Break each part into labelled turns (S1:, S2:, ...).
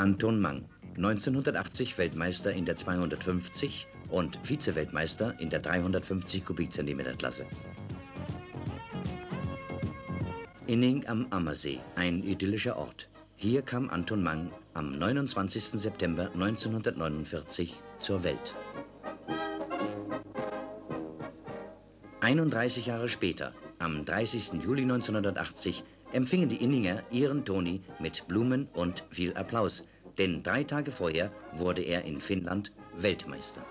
S1: Anton Mang, 1980 Weltmeister in der 250 und Vize-Weltmeister in der 350 Kubikzentimeter Klasse. Inning am Ammersee, ein idyllischer Ort. Hier kam Anton Mang am 29. September 1949 zur Welt. 31 Jahre später, am 30. Juli 1980, empfingen die Inninger ihren Toni mit Blumen und viel Applaus, denn drei Tage vorher wurde er in Finnland Weltmeister.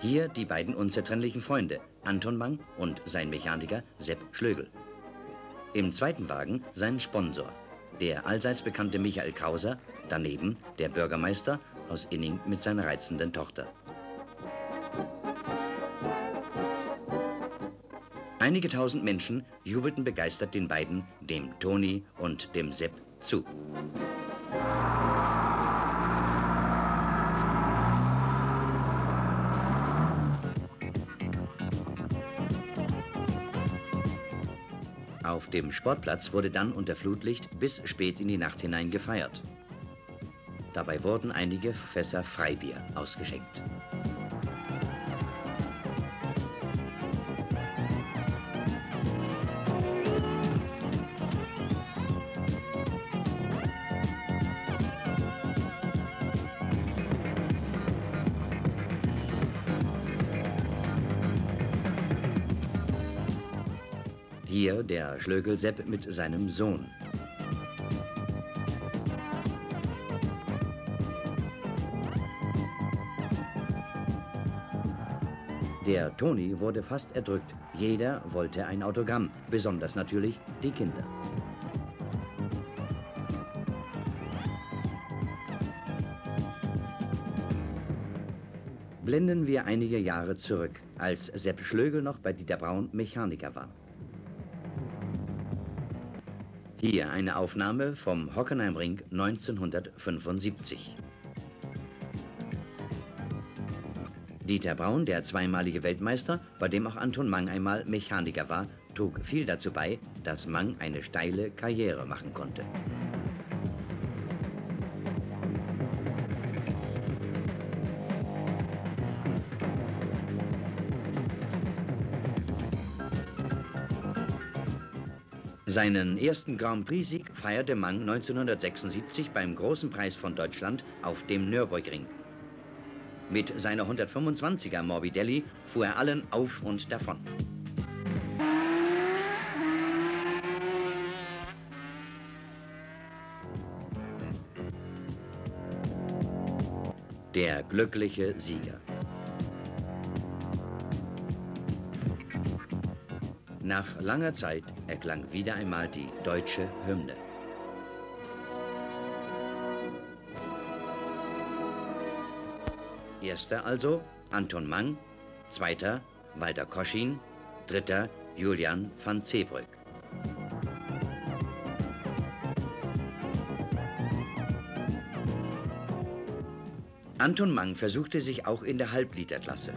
S1: Hier die beiden unzertrennlichen Freunde, Anton Mang und sein Mechaniker Sepp Schlögel. Im zweiten Wagen sein Sponsor, der allseits bekannte Michael Krauser, daneben der Bürgermeister aus Inning mit seiner reizenden Tochter. Einige tausend Menschen jubelten begeistert den beiden, dem Toni und dem Sepp, zu. Auf dem Sportplatz wurde dann unter Flutlicht bis spät in die Nacht hinein gefeiert. Dabei wurden einige Fässer Freibier ausgeschenkt. Hier der Schlögel Sepp mit seinem Sohn. Der Toni wurde fast erdrückt. Jeder wollte ein Autogramm, besonders natürlich die Kinder. Blenden wir einige Jahre zurück, als Sepp Schlögel noch bei Dieter Braun Mechaniker war. Hier eine Aufnahme vom Hockenheimring 1975. Dieter Braun, der zweimalige Weltmeister, bei dem auch Anton Mang einmal Mechaniker war, trug viel dazu bei, dass Mang eine steile Karriere machen konnte. Seinen ersten Grand Prix-Sieg feierte Mang 1976 beim Großen Preis von Deutschland auf dem Nürburgring. Mit seiner 125er Morbidelli fuhr er allen auf und davon. Der glückliche Sieger. Nach langer Zeit erklang wieder einmal die deutsche Hymne. Erster also Anton Mang, zweiter Walter Koschin, dritter Julian van Zeebrück. Anton Mang versuchte sich auch in der Halbliterklasse.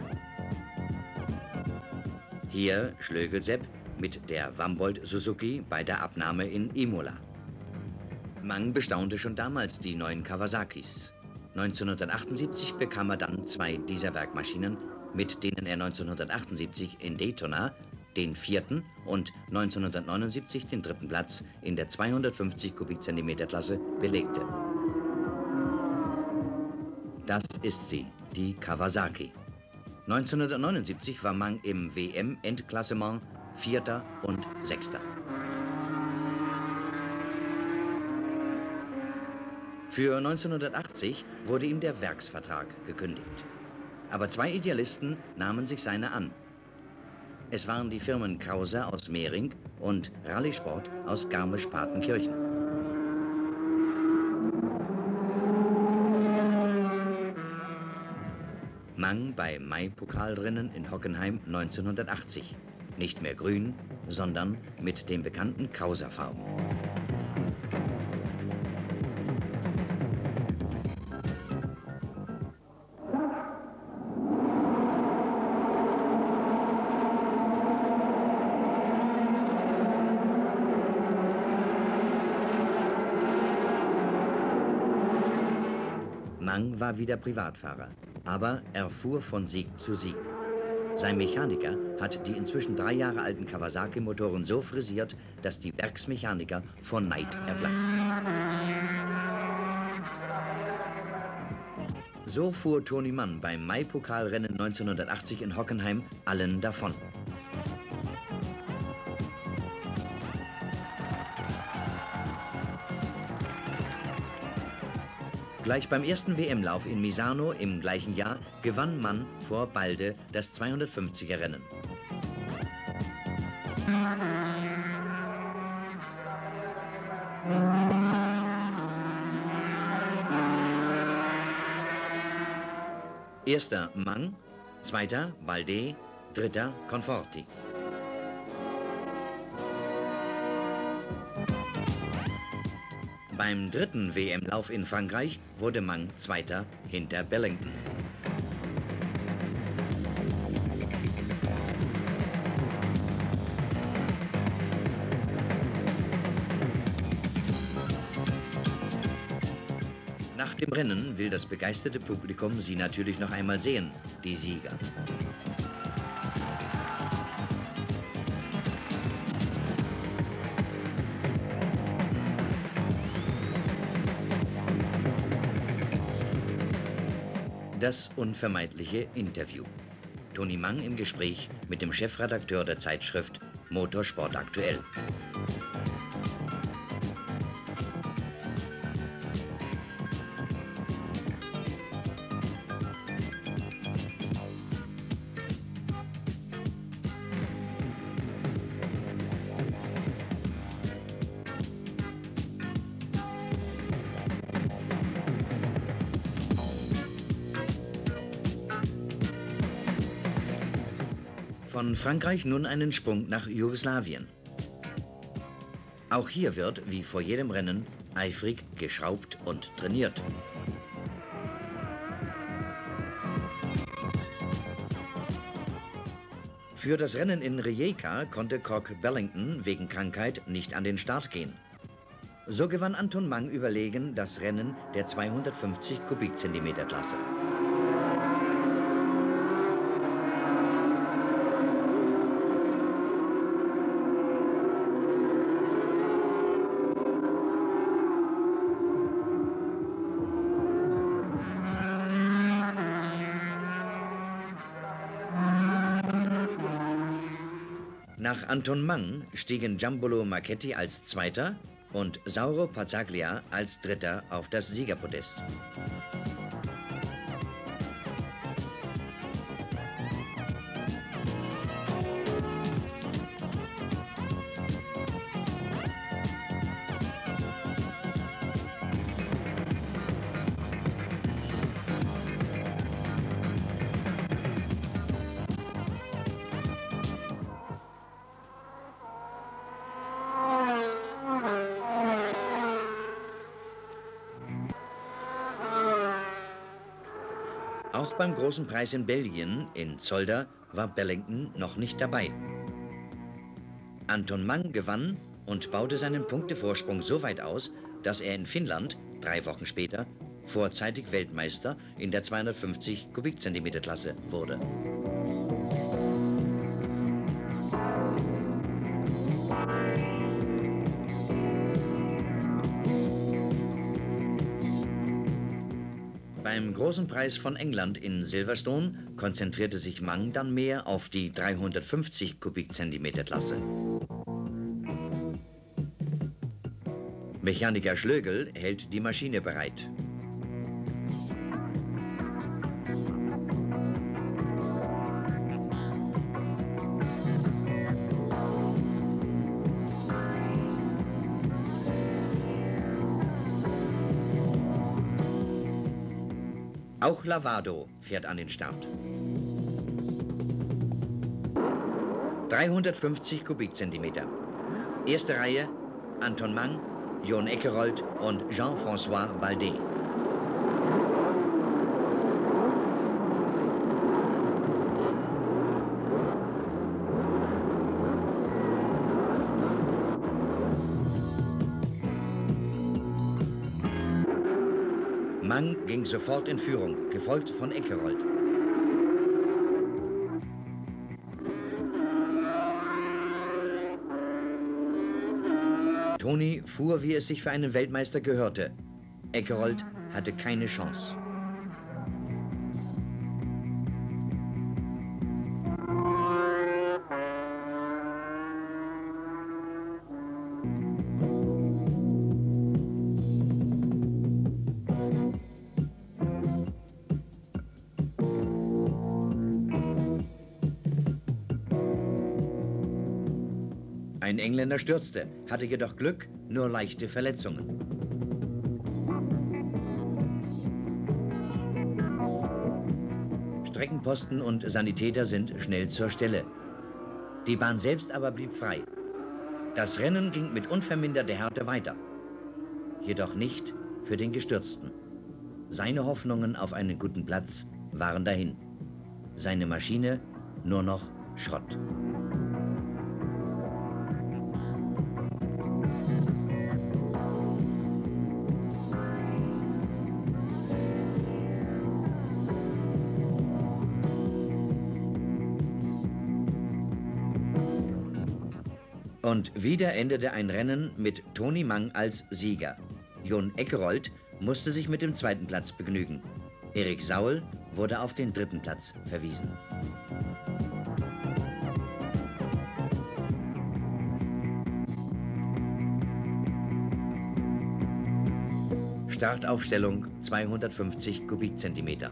S1: Hier Schlögel Sepp mit der Wambold Suzuki bei der Abnahme in Imola. Mang bestaunte schon damals die neuen Kawasakis. 1978 bekam er dann zwei dieser Werkmaschinen, mit denen er 1978 in Daytona den vierten und 1979 den dritten Platz in der 250 Kubikzentimeter Klasse belegte. Das ist sie, die Kawasaki. 1979 war Mang im WM-Endklassement Vierter und Sechster. Für 1980 wurde ihm der Werksvertrag gekündigt. Aber zwei Idealisten nahmen sich seiner an. Es waren die Firmen Krauser aus Mehring und Rallysport aus Garmisch-Partenkirchen. Mang bei Mai-Pokalrennen in Hockenheim 1980. Nicht mehr grün, sondern mit den bekannten Krauserfarben. Mang war wieder Privatfahrer, aber er fuhr von Sieg zu Sieg. Sein Mechaniker hat die inzwischen drei Jahre alten Kawasaki-Motoren so frisiert, dass die Werksmechaniker vor Neid erblassten. So fuhr Toni Mann beim Mai-Pokalrennen 1980 in Hockenheim allen davon. Gleich beim ersten WM-Lauf in Misano im gleichen Jahr gewann Mann vor Balde das 250er Rennen. Erster Mang, zweiter Balde, dritter Conforti. Beim dritten WM-Lauf in Frankreich wurde Mang Zweiter hinter Bellington. Nach dem Rennen will das begeisterte Publikum sie natürlich noch einmal sehen, die Sieger. Das unvermeidliche Interview. Toni Mang im Gespräch mit dem Chefredakteur der Zeitschrift Motorsport aktuell. Von Frankreich nun einen Sprung nach Jugoslawien. Auch hier wird, wie vor jedem Rennen, eifrig geschraubt und trainiert. Für das Rennen in Rijeka konnte Cock Bellington wegen Krankheit nicht an den Start gehen. So gewann Anton Mang überlegen das Rennen der 250 Kubikzentimeter Klasse. Anton Mang stiegen Giambolo Marchetti als Zweiter und Sauro Pazzaglia als Dritter auf das Siegerpodest. Auch beim großen Preis in Belgien, in Zolder, war Bellington noch nicht dabei. Anton Mang gewann und baute seinen Punktevorsprung so weit aus, dass er in Finnland, drei Wochen später, vorzeitig Weltmeister in der 250 Kubikzentimeter Klasse wurde. Beim Großen Preis von England in Silverstone konzentrierte sich Mang dann mehr auf die 350 Kubikzentimeter Klasse. Mechaniker Schlögel hält die Maschine bereit. Auch Lavado fährt an den Start. 350 Kubikzentimeter. Erste Reihe Anton Mang, Jon Eckerold und Jean-François Baldet. Ging sofort in Führung, gefolgt von Eckerold. Toni fuhr, wie es sich für einen Weltmeister gehörte. Eckerold hatte keine Chance. Ein Engländer stürzte, hatte jedoch Glück, nur leichte Verletzungen. Streckenposten und Sanitäter sind schnell zur Stelle. Die Bahn selbst aber blieb frei. Das Rennen ging mit unverminderter Härte weiter. Jedoch nicht für den Gestürzten. Seine Hoffnungen auf einen guten Platz waren dahin. Seine Maschine nur noch Schrott. Und wieder endete ein Rennen mit Toni Mang als Sieger. Jon Eckerold musste sich mit dem zweiten Platz begnügen. Erik Saul wurde auf den dritten Platz verwiesen. Startaufstellung 250 Kubikzentimeter.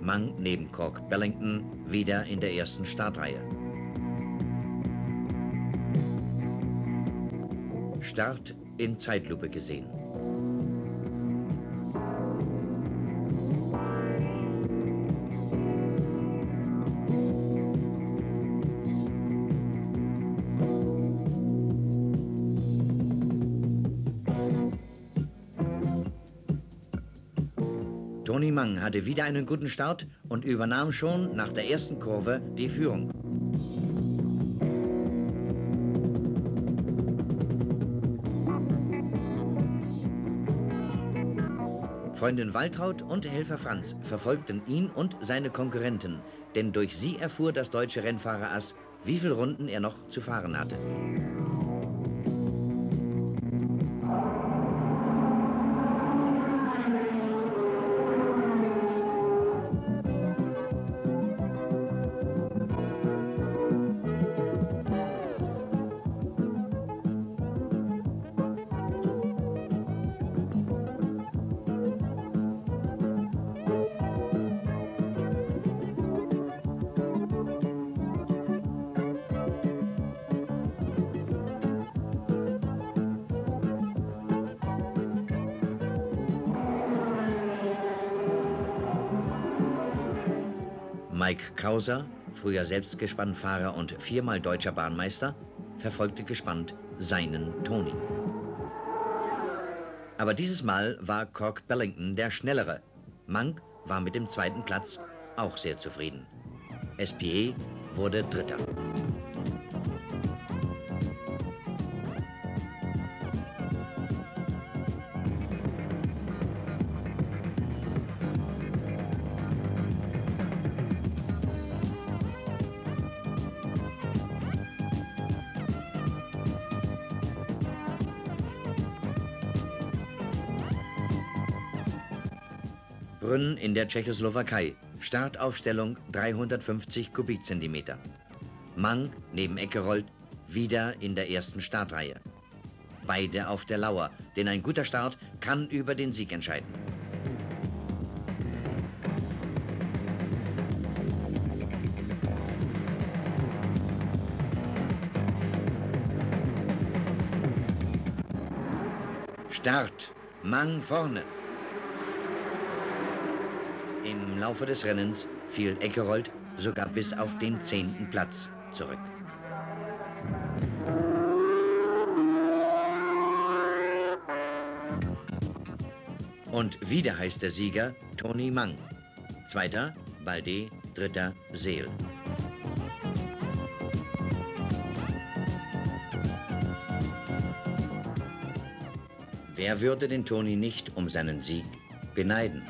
S1: Mang neben Cork Bellington wieder in der ersten Startreihe. Start in Zeitlupe gesehen. Toni Mang hatte wieder einen guten Start und übernahm schon nach der ersten Kurve die Führung. Freundin Waltraud und Helfer Franz verfolgten ihn und seine Konkurrenten, denn durch sie erfuhr das deutsche Rennfahrerass, wie viele Runden er noch zu fahren hatte. Mike Krauser, früher selbst Gespannfahrer und viermal deutscher Bahnmeister, verfolgte gespannt seinen Toni. Aber dieses Mal war Cork Bellington der Schnellere. Mank war mit dem zweiten Platz auch sehr zufrieden. SPE wurde Dritter. In der Tschechoslowakei. Startaufstellung 350 Kubikzentimeter. Mang neben Eckerold wieder in der ersten Startreihe. Beide auf der Lauer, denn ein guter Start kann über den Sieg entscheiden. Start. Mang vorne. Im Laufe des Rennens fiel Eckerold sogar bis auf den zehnten Platz zurück. Und wieder heißt der Sieger Toni Mang. Zweiter Balde, dritter Seel. Wer würde den Toni nicht um seinen Sieg beneiden.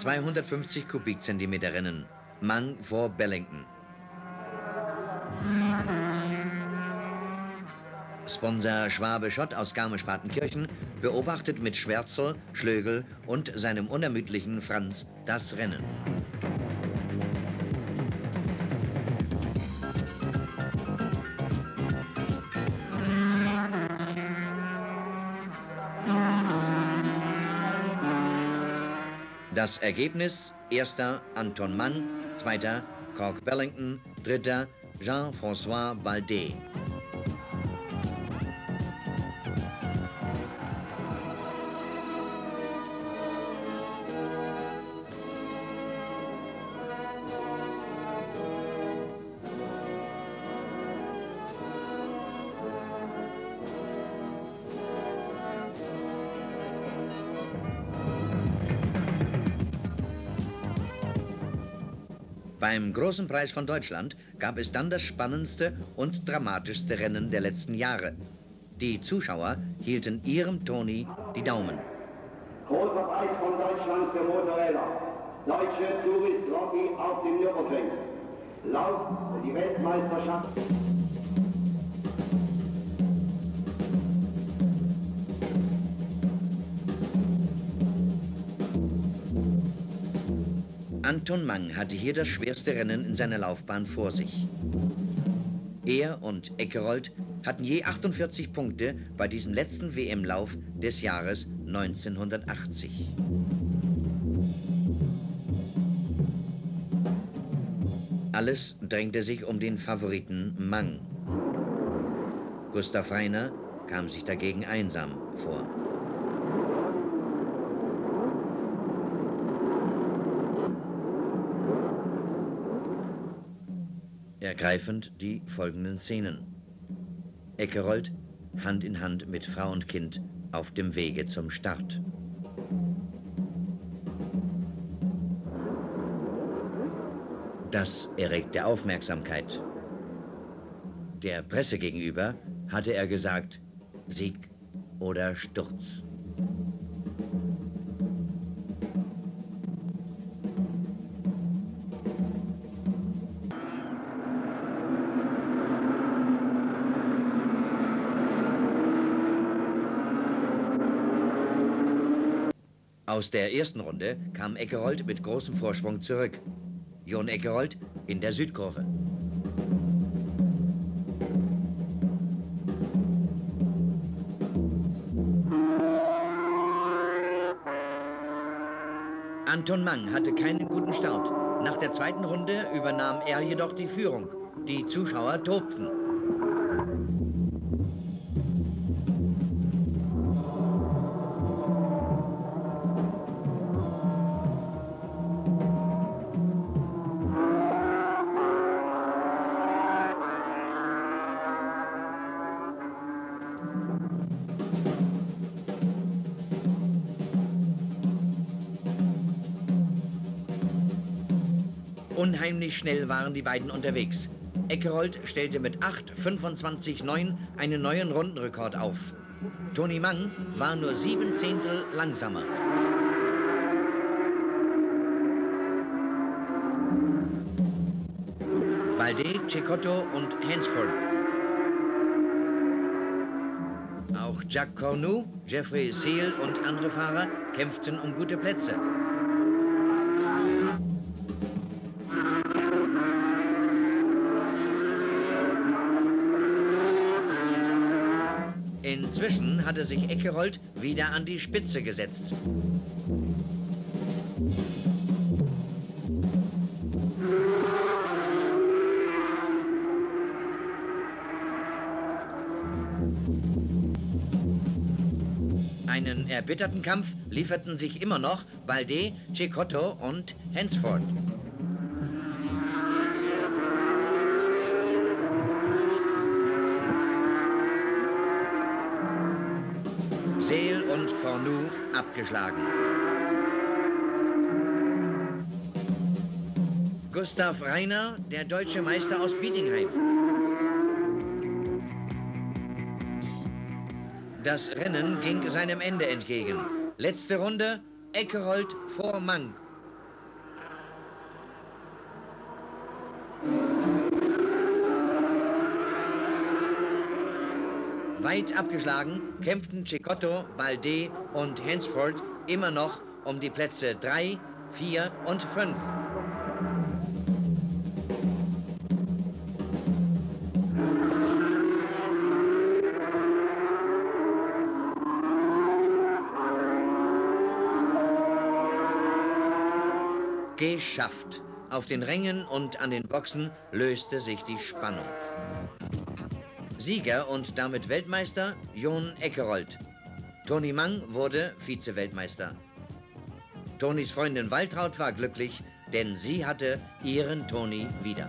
S1: 250 Kubikzentimeter Rennen. Mang vor Bellington. Sponsor Schwabe Schott aus Garmisch-Partenkirchen beobachtet mit Schwärzel, Schlögel und seinem unermüdlichen Franz das Rennen. Das Ergebnis: erster Anton Mann, zweiter Cork Bellington, dritter Jean-François Baldet. Beim Großen Preis von Deutschland gab es dann das spannendste und dramatischste Rennen der letzten Jahre. Die Zuschauer hielten ihrem Toni die Daumen.
S2: Großer Preis von Deutschland für Motorräder. Deutsche Tourist Rocky auf dem Nürburgring. Lauf die Weltmeisterschaft.
S1: Anton Mang hatte hier das schwerste Rennen in seiner Laufbahn vor sich. Er und Eckerold hatten je 48 Punkte bei diesem letzten WM-Lauf des Jahres 1980. Alles drängte sich um den Favoriten Mang. Gustav Reiner kam sich dagegen einsam vor. Ergreifend die folgenden Szenen. Eckerold Hand in Hand mit Frau und Kind auf dem Wege zum Start. Das erregte Aufmerksamkeit. Der Presse gegenüber hatte er gesagt, Sieg oder Sturz. Aus der ersten Runde kam Eckerold mit großem Vorsprung zurück. Jon Eckerold in der Südkurve. Anton Mang hatte keinen guten Start. Nach der zweiten Runde übernahm er jedoch die Führung. Die Zuschauer tobten. Unheimlich schnell waren die beiden unterwegs. Eckerold stellte mit 8,25,9 einen neuen Rundenrekord auf. Toni Mang war nur sieben Zehntel langsamer. Balde, Cecotto und Hansford. Auch Jacques Cornu, Jeffrey Seal und andere Fahrer kämpften um gute Plätze. Inzwischen hatte sich Eckerold wieder an die Spitze gesetzt. Einen erbitterten Kampf lieferten sich immer noch Balde, Cecotto und Hansford. Seel und Cornu abgeschlagen. Gustav Reiner, der deutsche Meister aus Bietingheim. Das Rennen ging seinem Ende entgegen. Letzte Runde, Eckerold vor Mang. Weit abgeschlagen kämpften Cicotto, Balde und Hansford immer noch um die Plätze 3, 4 und 5. Geschafft. Auf den Rängen und an den Boxen löste sich die Spannung. Sieger und damit Weltmeister Jon Eckerold. Toni Mang wurde Vize-Weltmeister. Tonis Freundin Waltraud war glücklich, denn sie hatte ihren Toni wieder.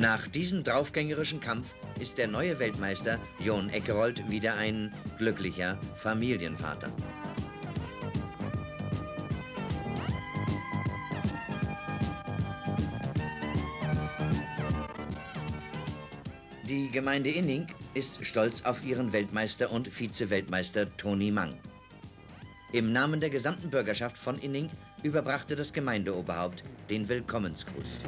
S1: Nach diesem draufgängerischen Kampf ist der neue Weltmeister Jon Eckerold wieder ein glücklicher Familienvater. Die Gemeinde Inning ist stolz auf ihren Weltmeister und Vize-Weltmeister Toni Mang. Im Namen der gesamten Bürgerschaft von Inning überbrachte das Gemeindeoberhaupt den Willkommensgruß.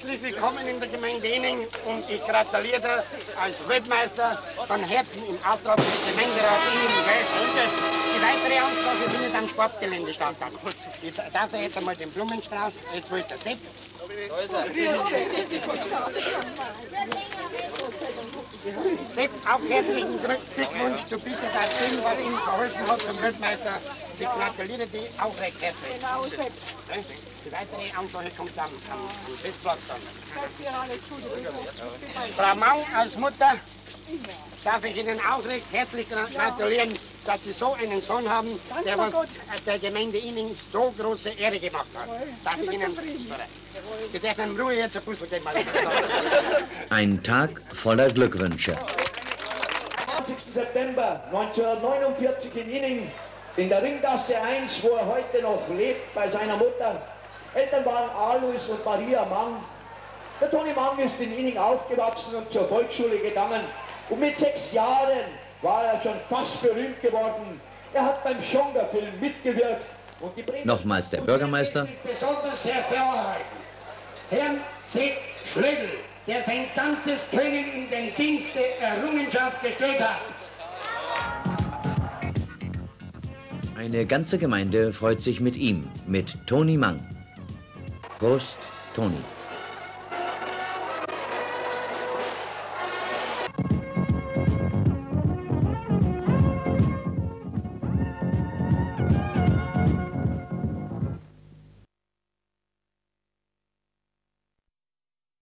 S3: Herzlich willkommen in der Gemeinde Ening und ich gratuliere als Weltmeister von Herzen im Auftrag des Gemeinderats Ening. Die weitere Ansprache findet am Sportgelände statt. Ich darf jetzt einmal den Blumenstrauß, jetzt wo ist der Sepp? Sepp, auch herzlichen Glückwunsch, du bist das Ding, was ihm geholfen hat zum Weltmeister. Ich gratuliere dir auch recht herzlich. Genau, Sepp. Die weitere Ansprache kommt am, am, am Festplatz dann. Frau Mau als Mutter darf ich Ihnen auch recht herzlich gratulieren, dass Sie so einen Sohn haben, der was der Gemeinde Ihnen so große Ehre gemacht hat. Darf ich Ihnen... Sie dürfen in Ruhe jetzt ein Puzzle geben.
S1: Ein Tag voller Glückwünsche.
S4: Am 20. September 1949 in Inning, in der Ringgasse 1, wo er heute noch lebt, bei seiner Mutter. Eltern waren Alois und Maria Mang. Der Toni Mang ist in Inning aufgewachsen und zur Volksschule gegangen. Und mit sechs Jahren war er schon fast berühmt geworden. Er hat beim Schonga-Film mitgewirkt. Und die
S1: Nochmals der Bürgermeister.
S5: Besonders hervorhalten. Herrn Sepp Schlögl, der sein ganzes Können in den Dienst der Errungenschaft gestellt hat.
S1: Eine ganze Gemeinde freut sich mit ihm, mit Toni Mang. Prost, Toni.